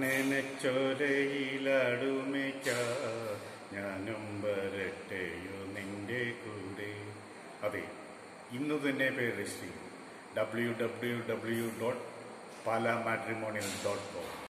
കാനനച്ചോലയിലടുമയ്ക്ക ഞാനും വരട്ടെയോ നിന്റെ കൂടെ. അതെ ഇന്ന് തന്നെ പേര് രജിസ്റ്റർ ചെയ്യും. W W W dot Pala matrimonial dot com